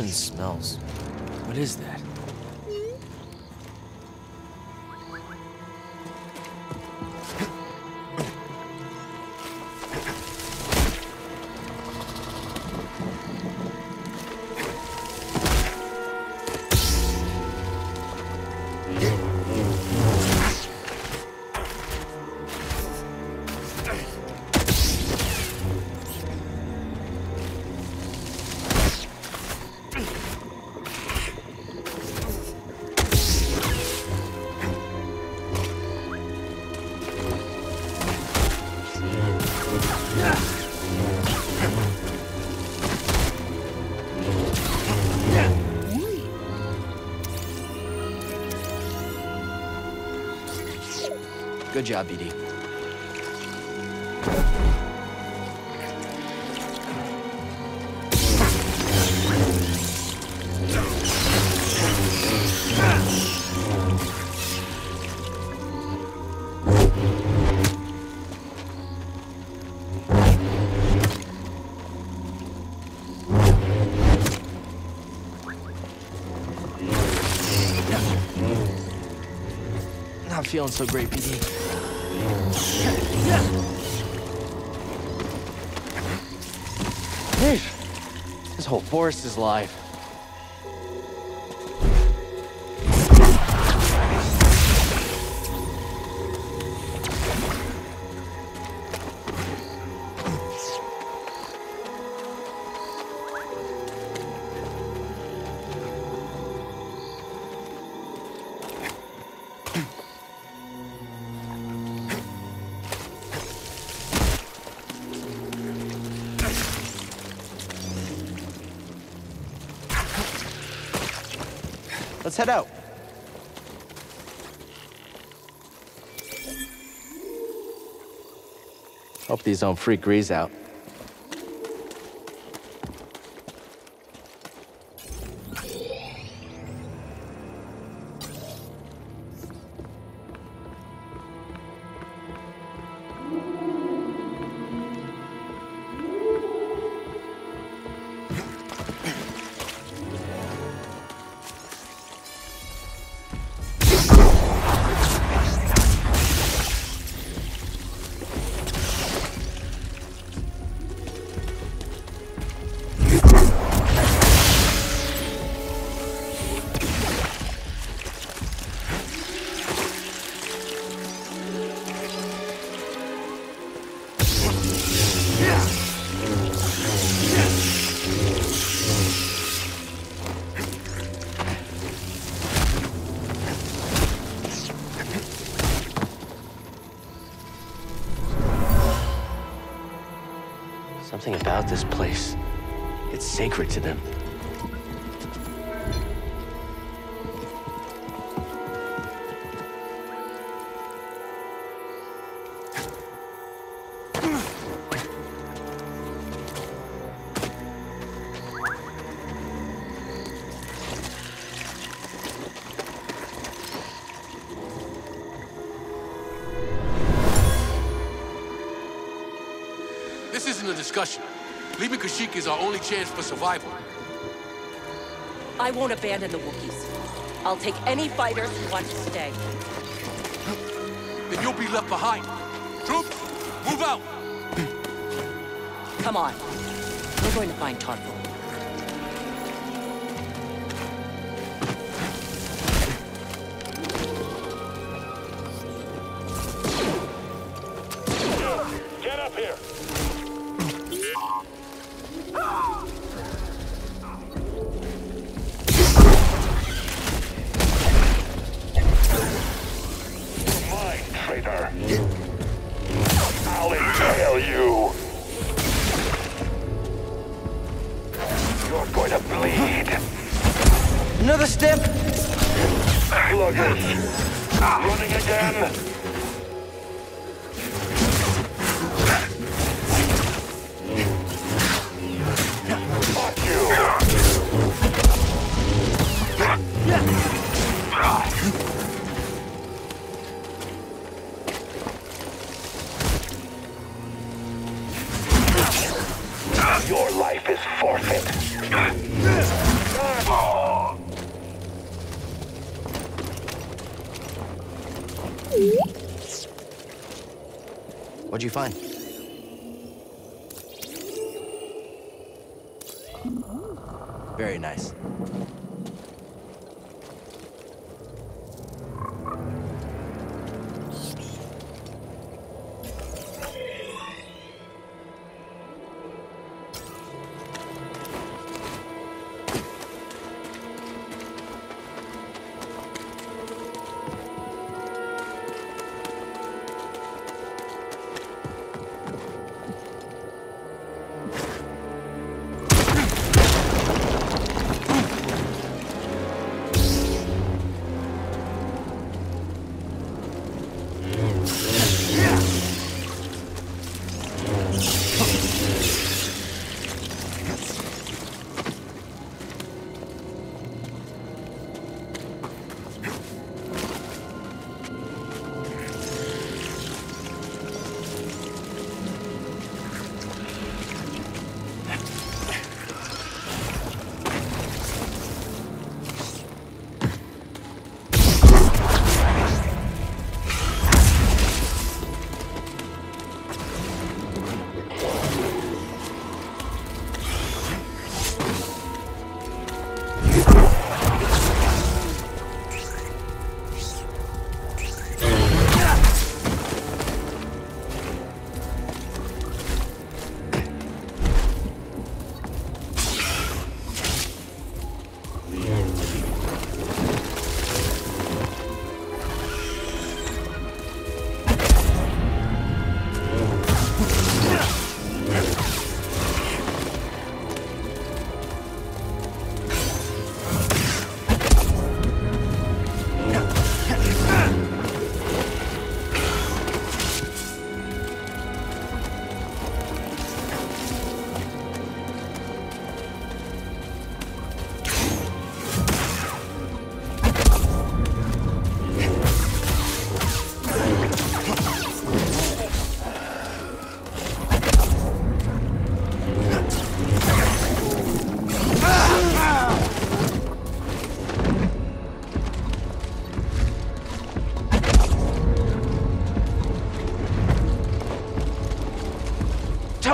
Something smells. Good job, BD. Feeling so great. Yeesh. This whole forest is alive. Head out. Hope these don't freak Greez out. Something about this place. It's sacred to them. Is our only chance for survival. I won't abandon the Wookiees. I'll take any fighters who want to stay. Then you'll be left behind. Troops, move out! Come on. We're going to find Tarful. Running again. Fuck you. Your life is forfeit. What'd you find? Very nice.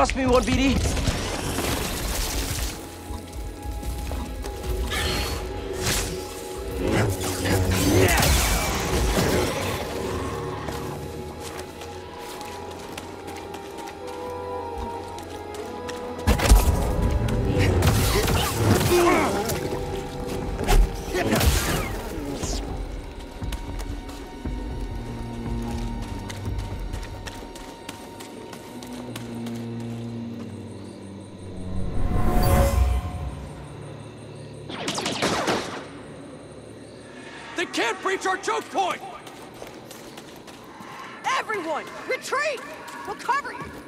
Ask me, 1BD? Breach our choke point! Everyone, retreat! We'll cover you!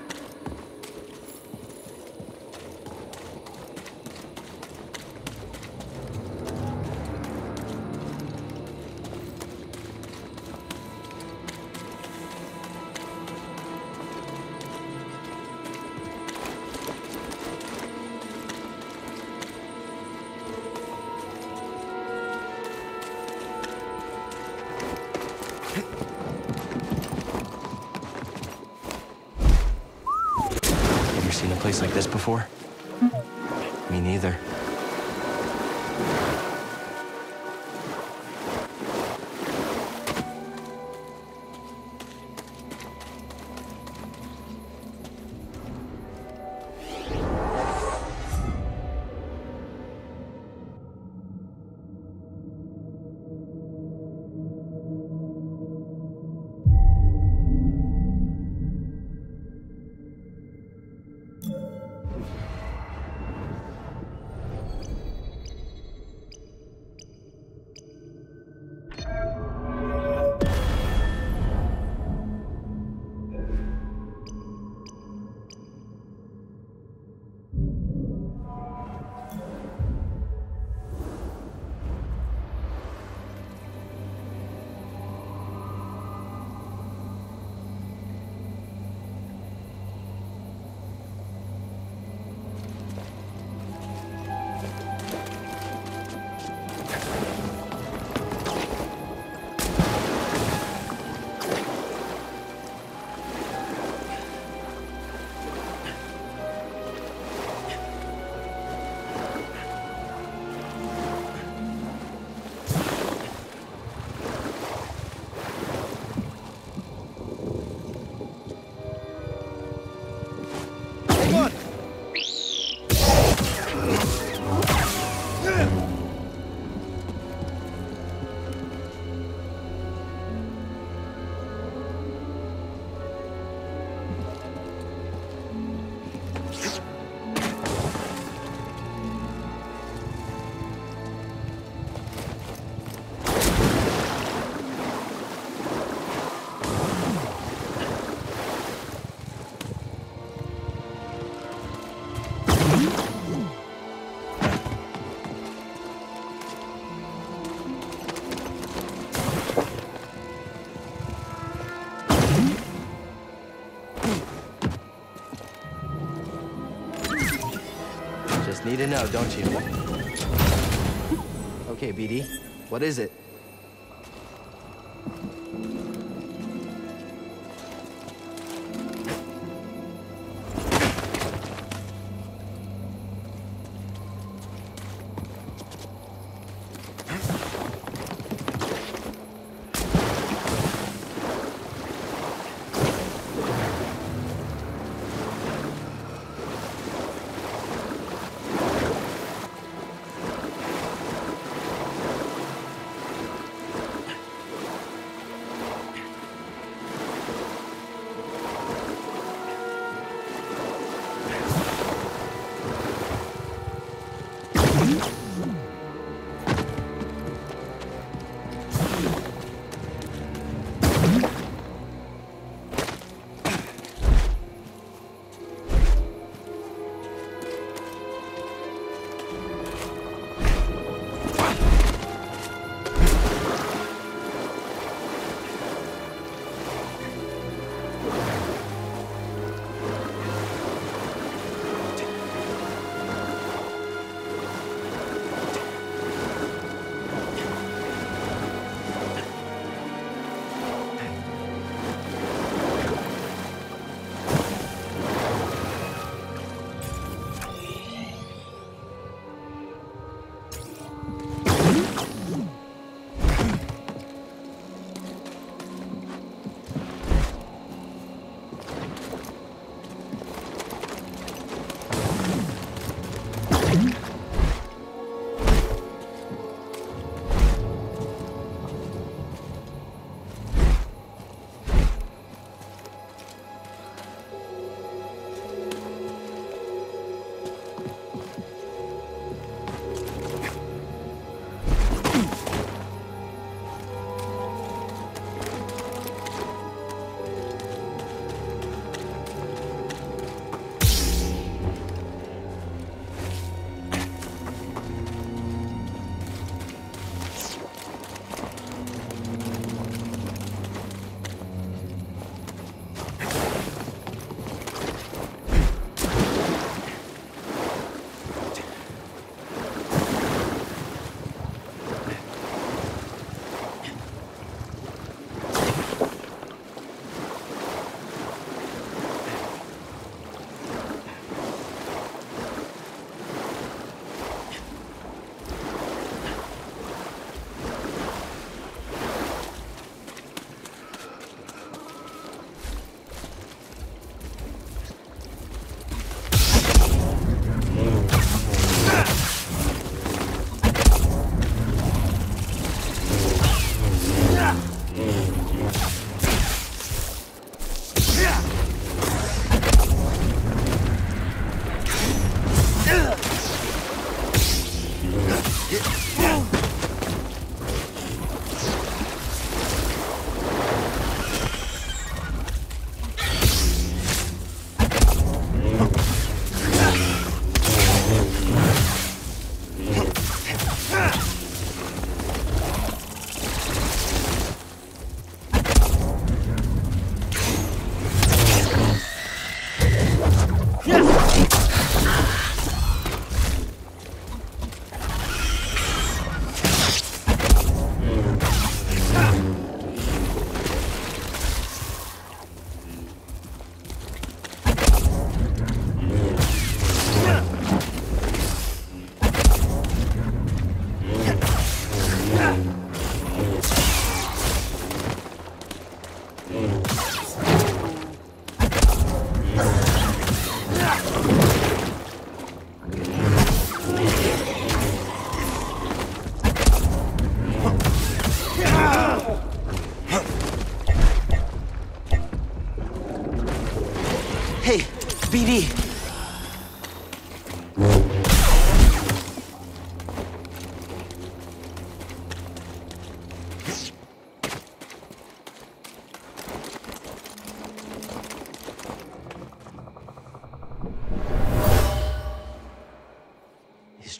Just need to know, don't you? Okay, BD. What is it?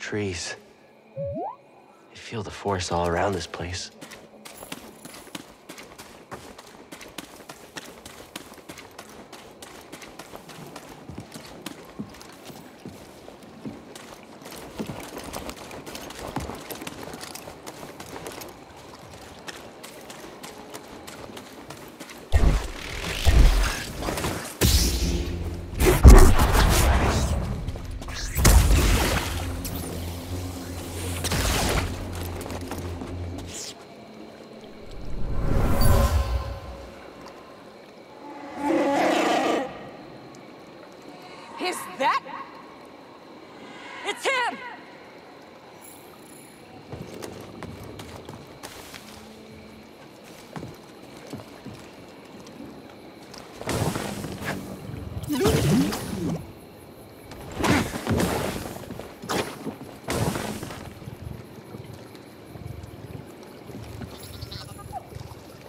Trees. I feel the force all around this place.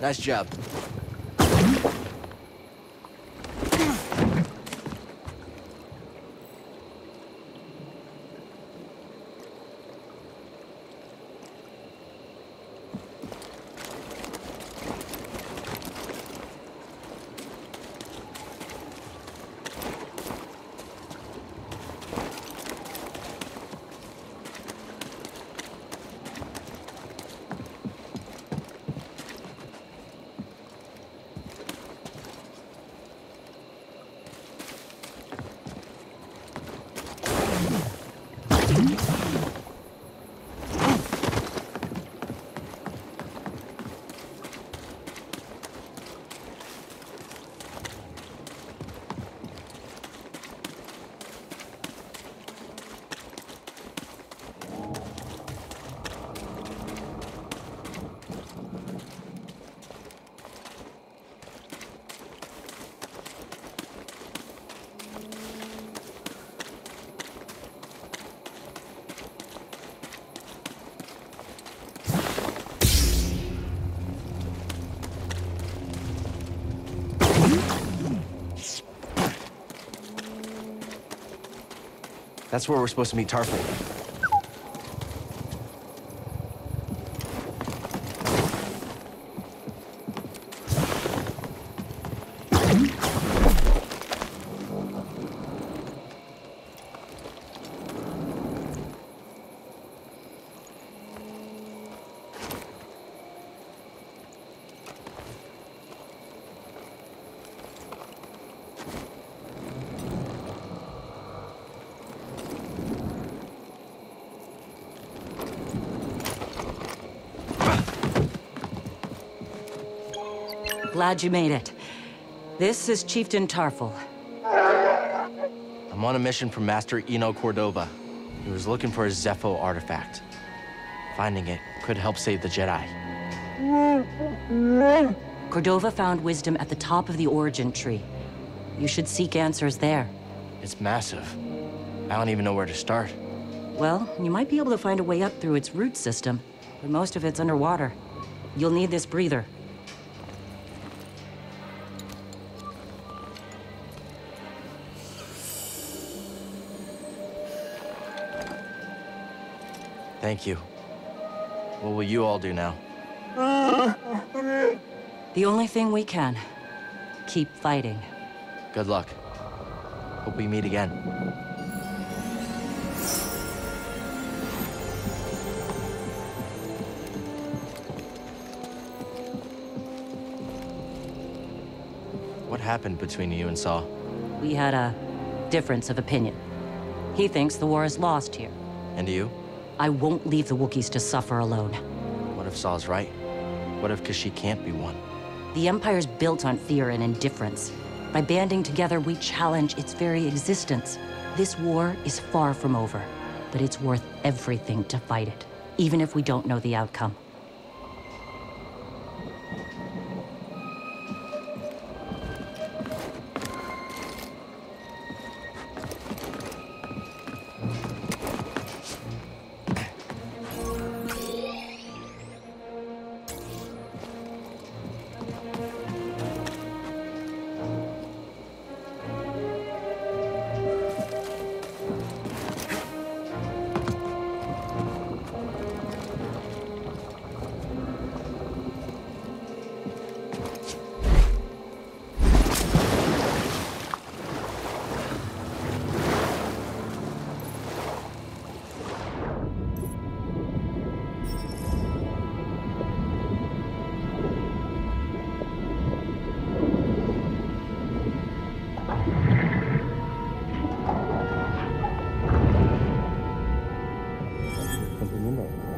Nice job. Música That's where we're supposed to meet Tarful. Glad you made it. This is Chieftain Tarful. I'm on a mission from Master Eno Cordova. He was looking for a Zeffo artifact. Finding it could help save the Jedi. Cordova found wisdom at the top of the origin tree. You should seek answers there. It's massive. I don't even know where to start. Well, you might be able to find a way up through its root system, but most of it's underwater. You'll need this breather. Thank you. What will you all do now? The only thing we can. Keep fighting. Good luck. Hope we meet again. What happened between you and Saw? We had a difference of opinion. He thinks the war is lost here. And you? I won't leave the Wookiees to suffer alone. What if Saw's right? What if Kashyyyk can't be won? The Empire's built on fear and indifference. By banding together, we challenge its very existence. This war is far from over, but it's worth everything to fight it, even if we don't know the outcome. Sunday.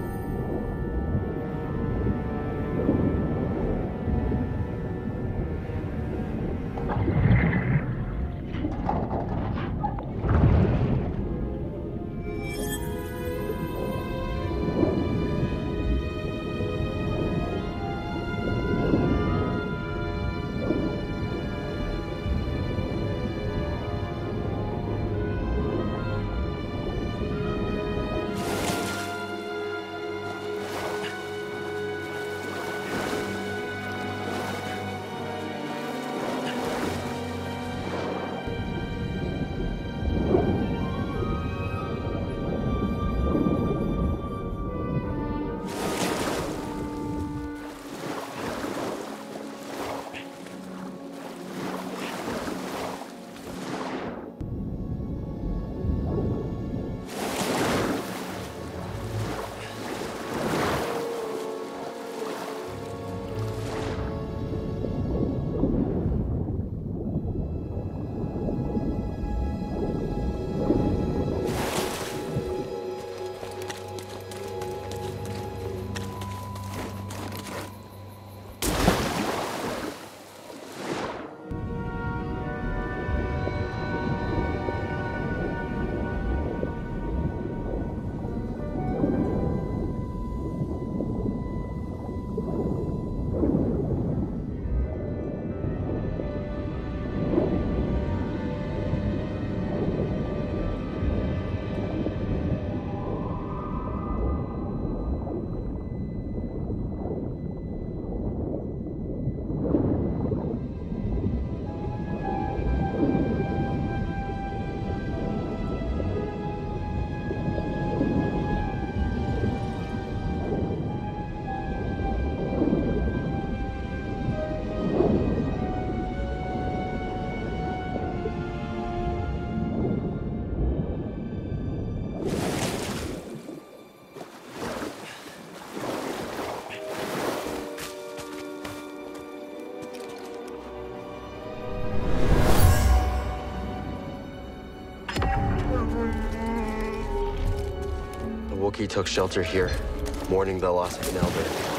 Wookiee took shelter here, mourning the loss of an elder.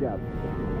Job.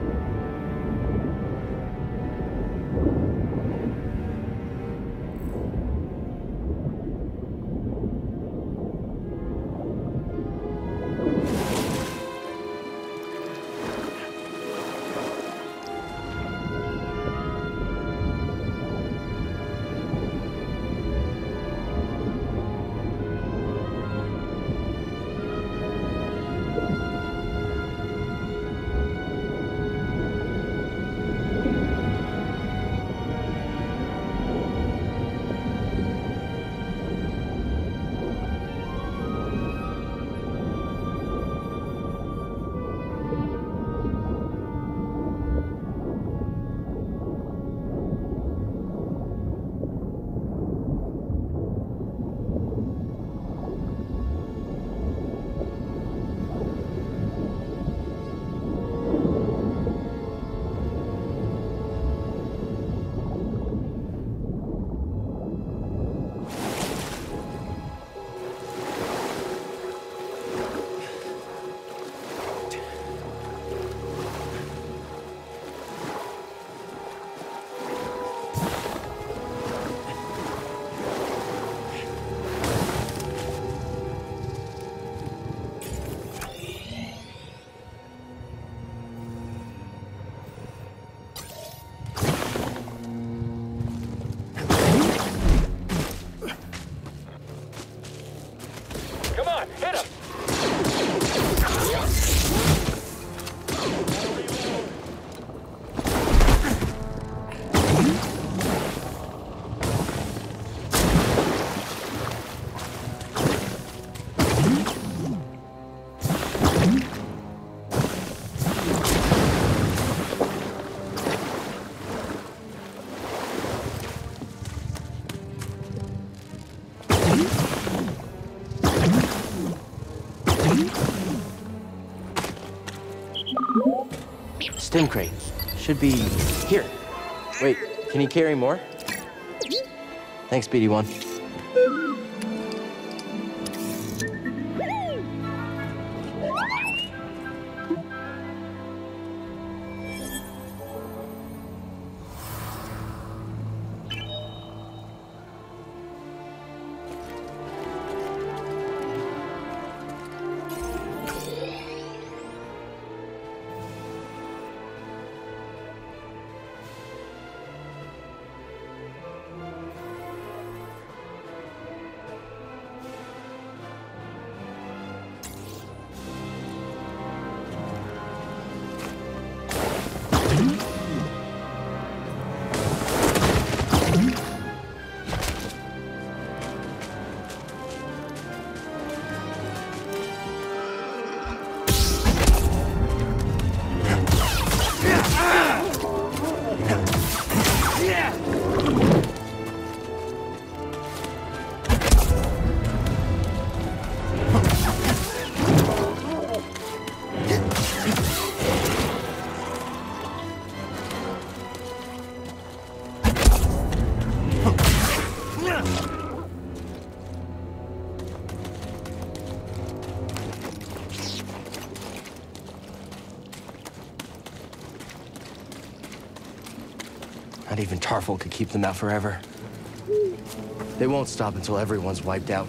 Crate. Should be here. Wait, can you carry more? Thanks, BD1. Even Tarfful could keep them out forever. They won't stop until everyone's wiped out.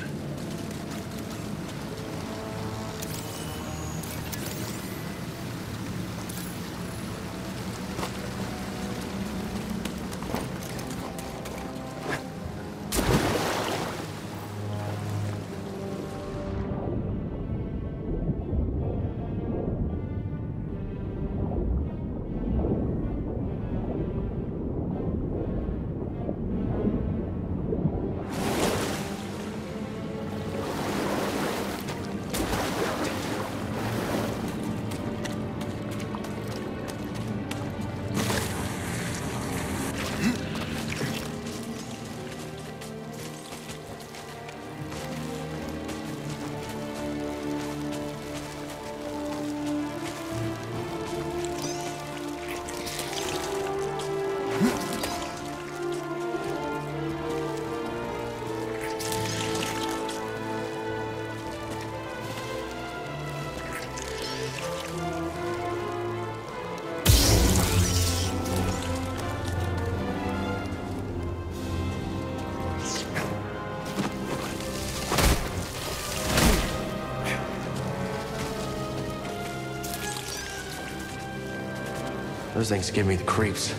Things give me the creeps.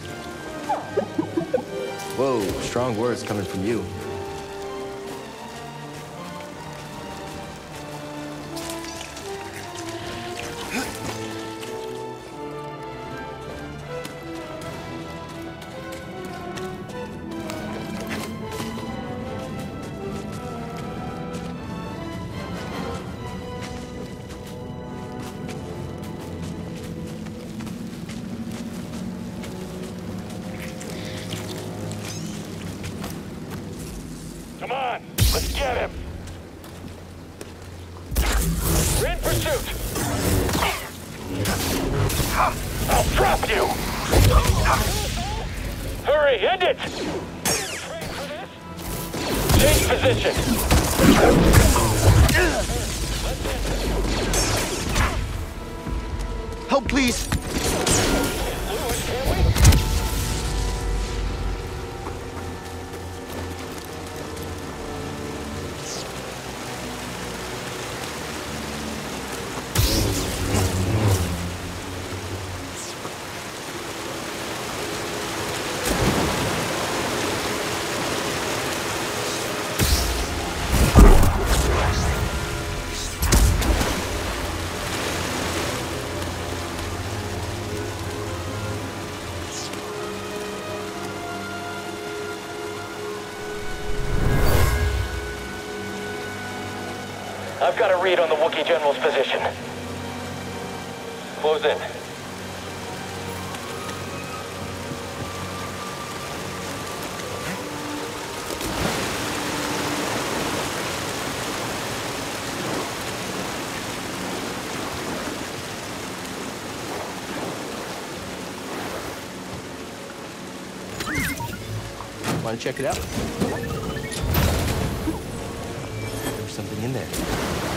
Whoa, strong words coming from you. Got a read on the Wookiee General's position. Close in. Want to check it out? There's something in there.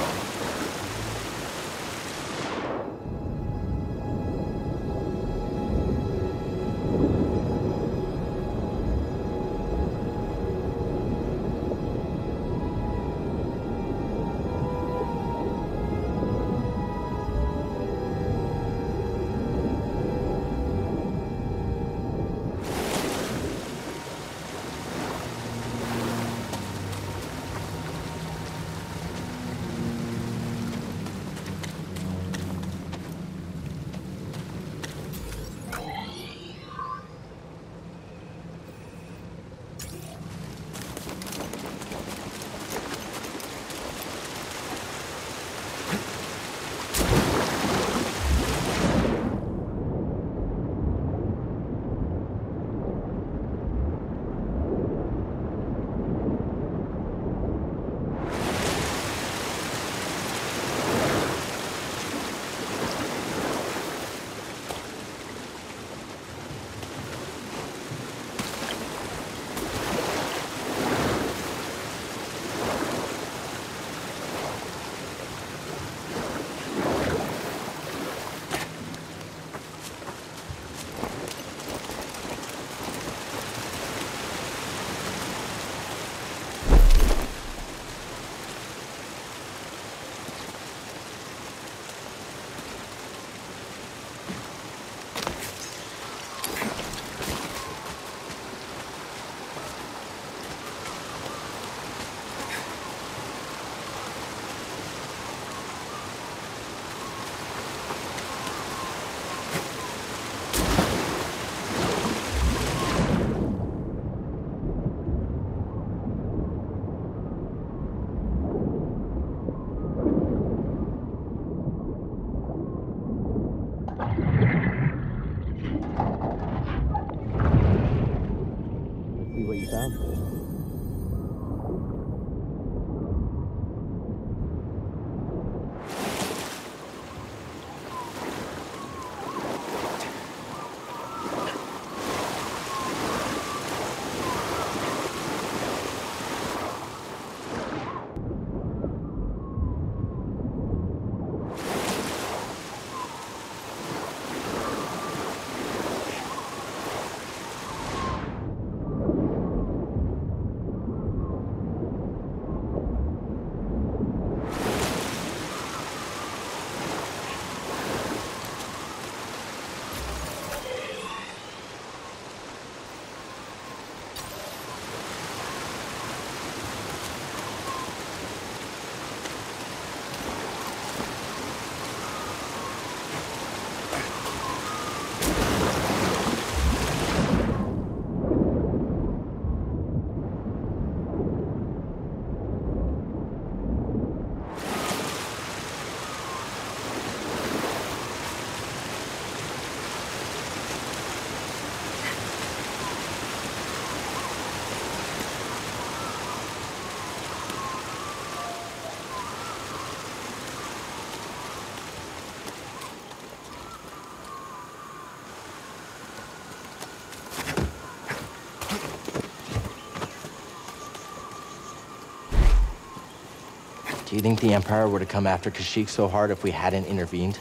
Do you think the Empire would have come after Kashyyyk so hard if we hadn't intervened?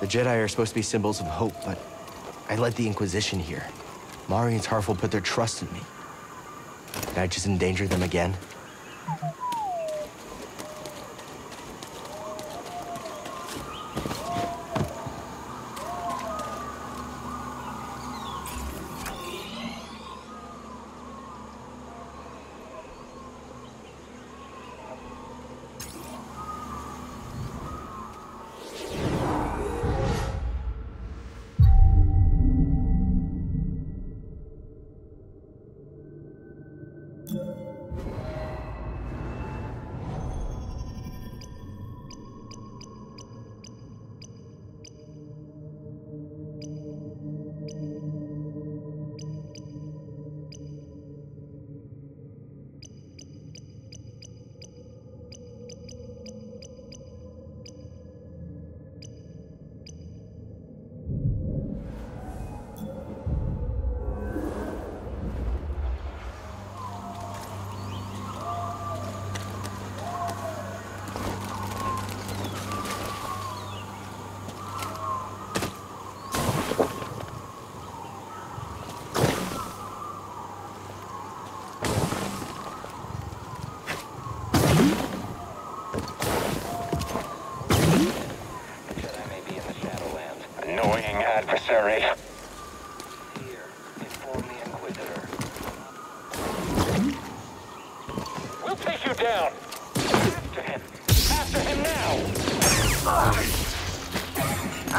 The Jedi are supposed to be symbols of hope, but I led the Inquisition here. Mari and Tarfful put their trust in me. Did I just endanger them again?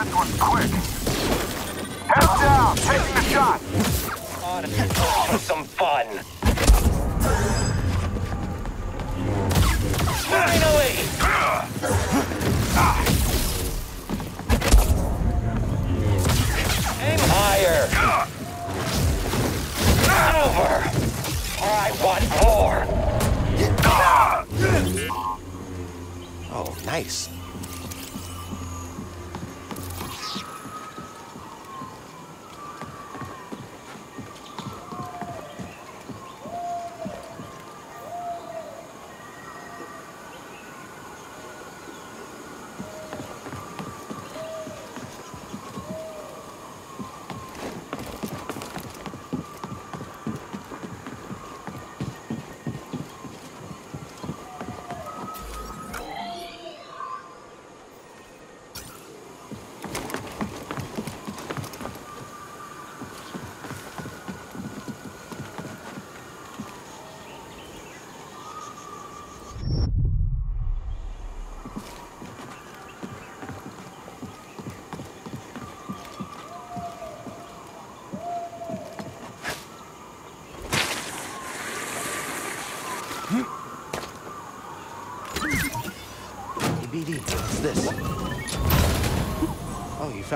That one's quick. Head down, taking the shot. On for some fun. Finally! Aim higher! Over! I want more! Oh, nice.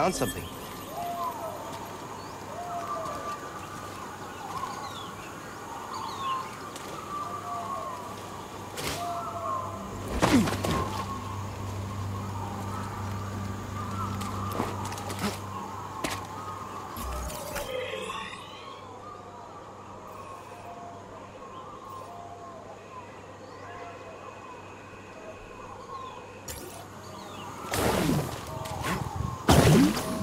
Found something. you.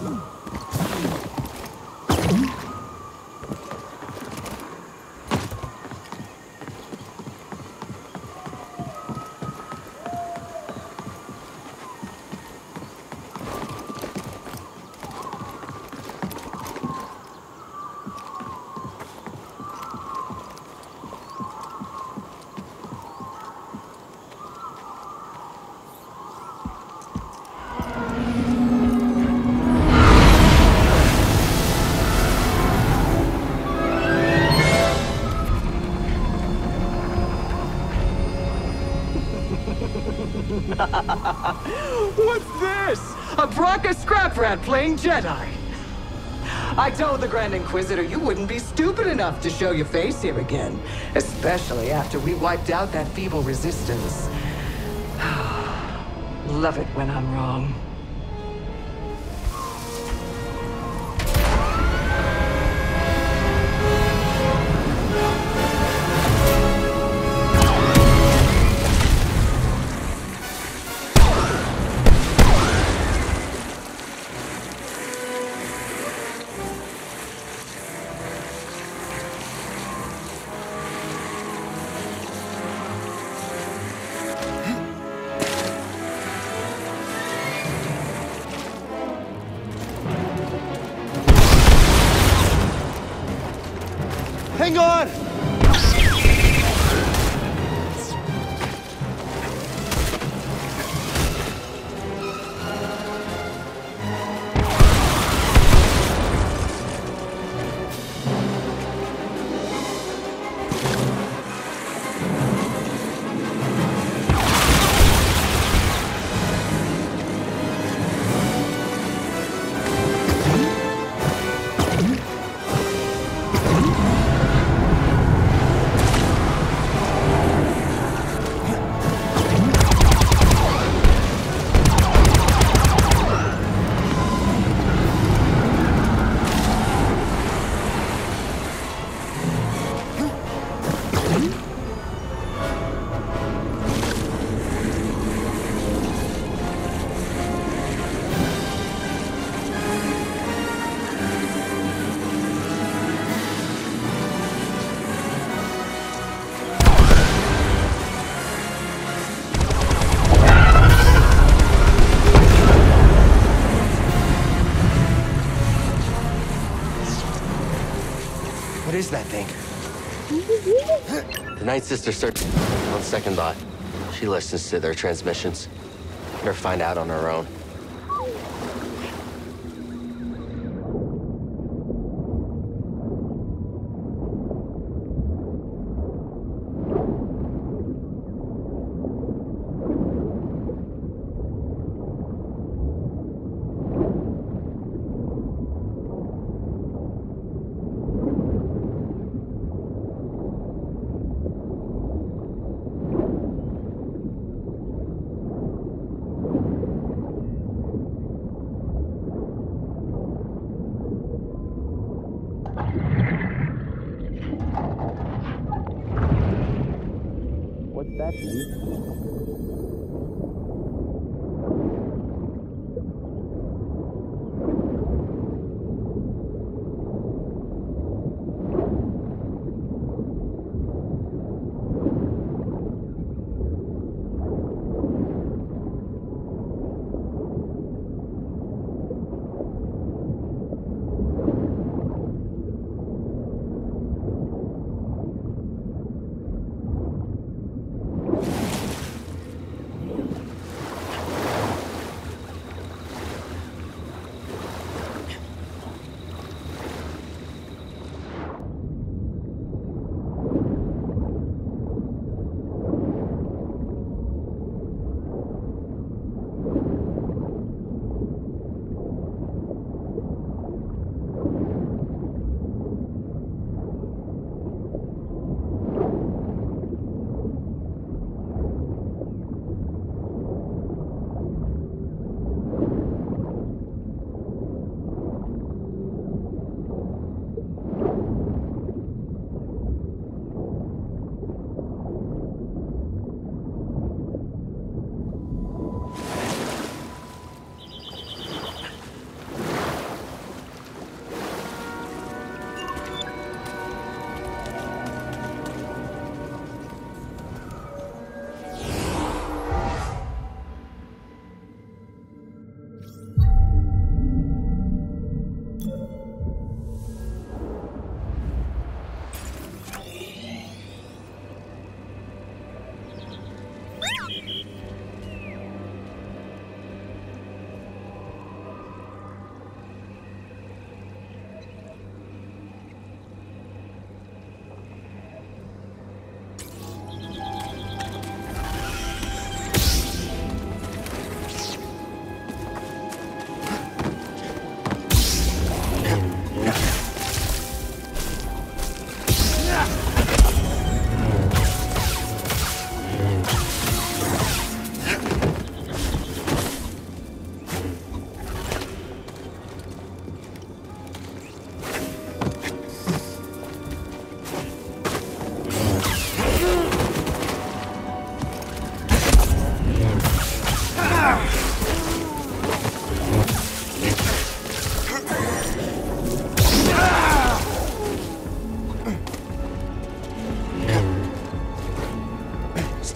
Playing Jedi. I told the Grand Inquisitor you wouldn't be stupid enough to show your face here again. Especially after we wiped out that feeble resistance. Love it when I'm wrong. That thing? The Night Sister starts on second thought. She listens to their transmissions. Better find out on her own. daqui.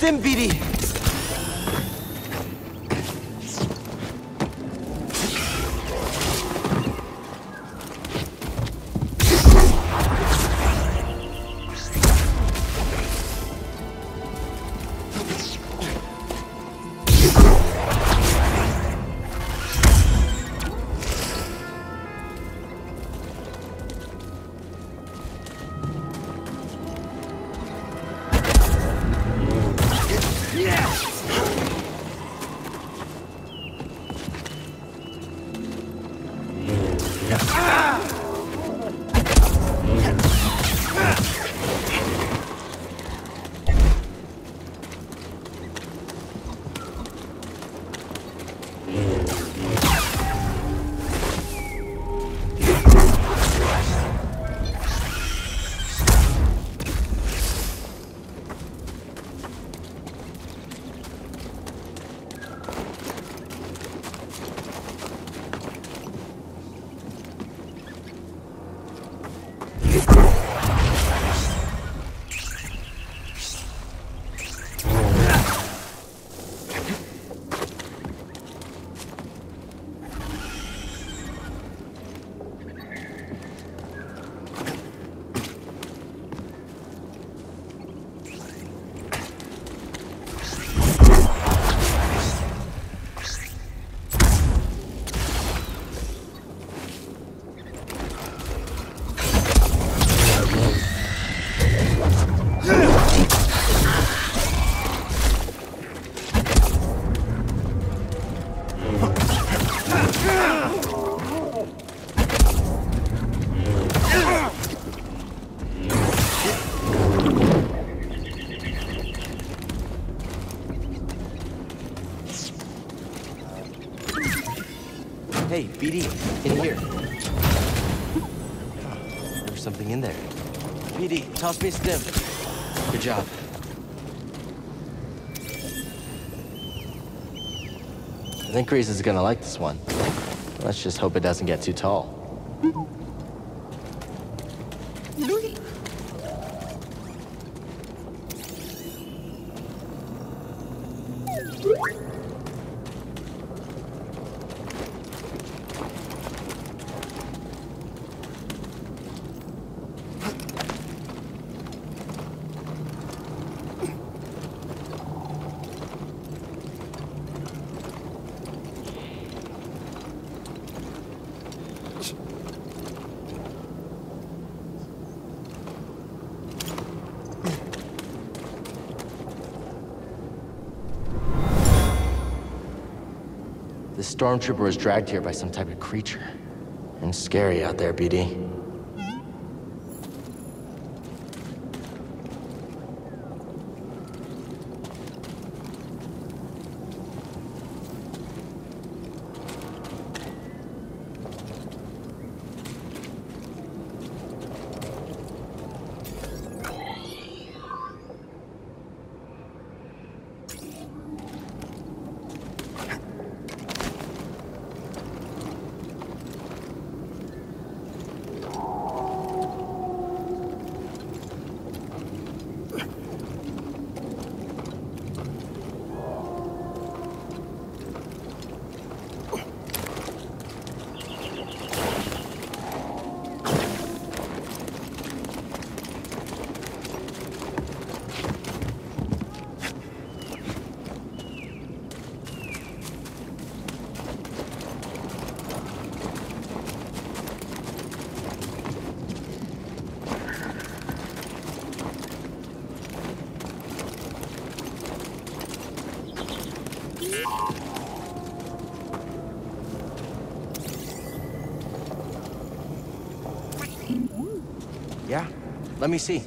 Stim, BD! BD, in here. Ah, there's something in there. BD, toss me a. Good job. I think Greez is gonna like this one. Let's just hope it doesn't get too tall. Stormtrooper was dragged here by some type of creature. And scary out there, BD. Let me see.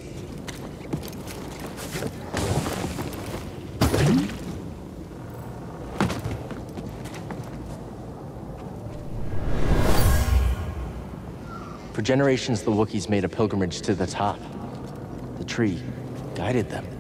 For generations, the Wookiees made a pilgrimage to the top. The tree guided them.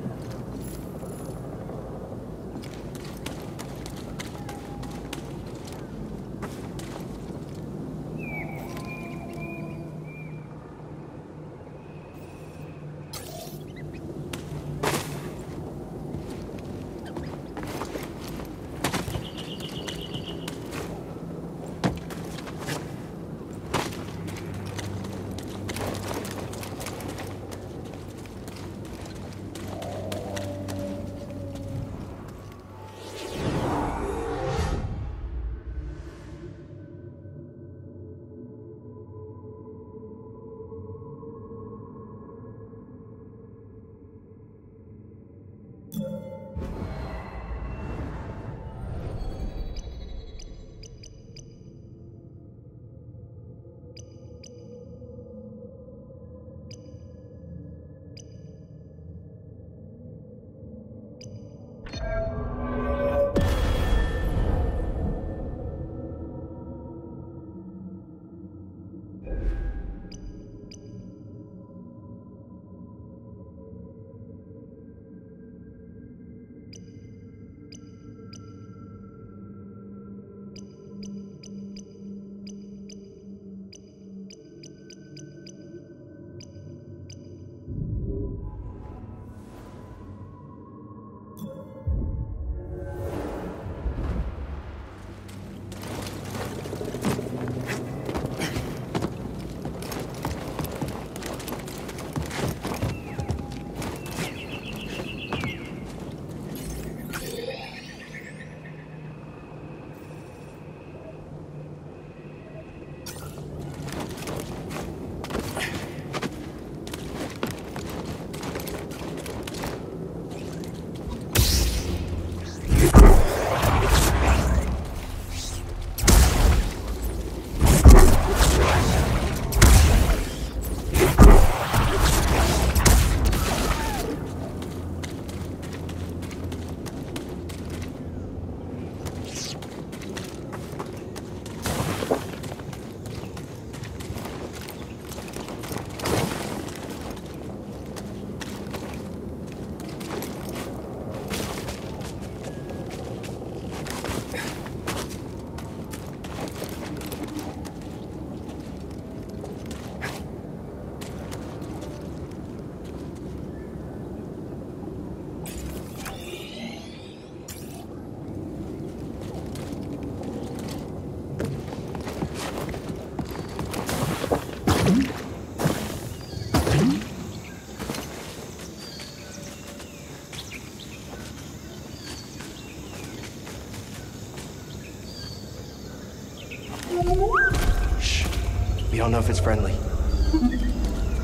Don't know if it's friendly.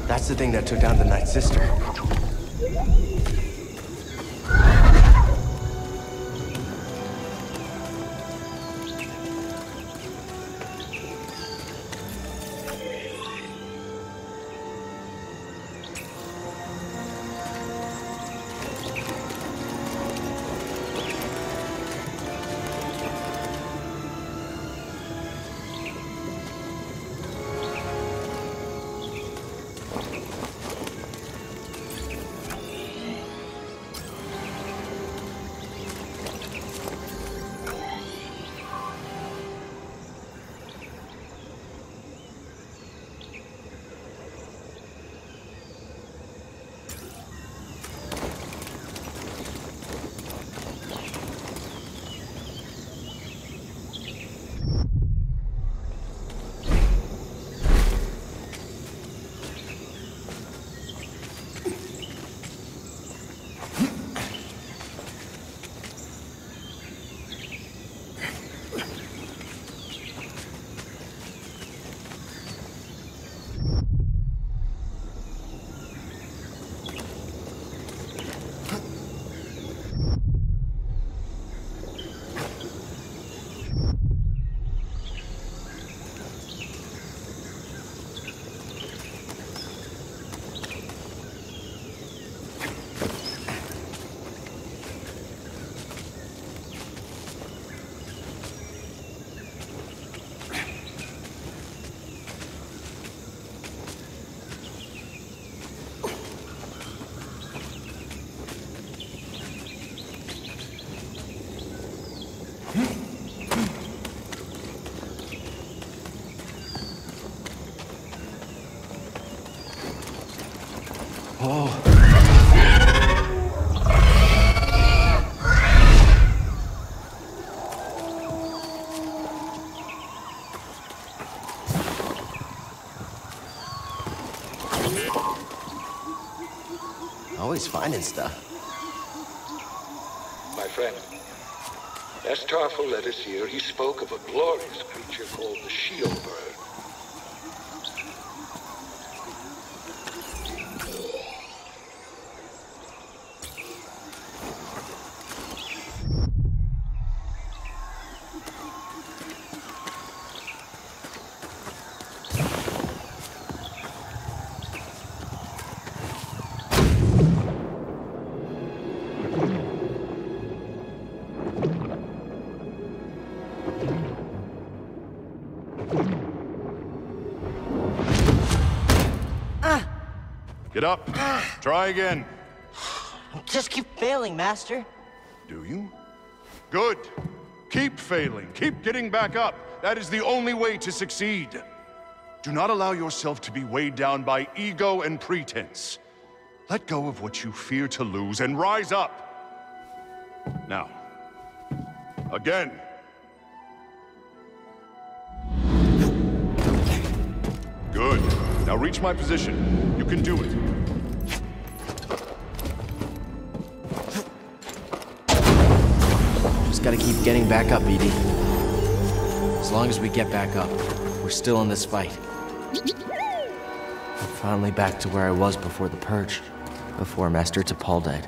That's the thing that took down the Night Sister. Finding stuff. My friend, as Tarfful led us here, he spoke of a glorious creature called the Shyyyo Bird. Up. Try again. Just keep failing, Master. Do you? Good. Keep failing. Keep getting back up. That is the only way to succeed. Do not allow yourself to be weighed down by ego and pretense. Let go of what you fear to lose and rise up. Now, again. Good. Now reach my position. You can do it. Gotta keep getting back up, EDI. As long as we get back up, we're still in this fight. I'm finally back to where I was before the Purge. Before Master Tapal died.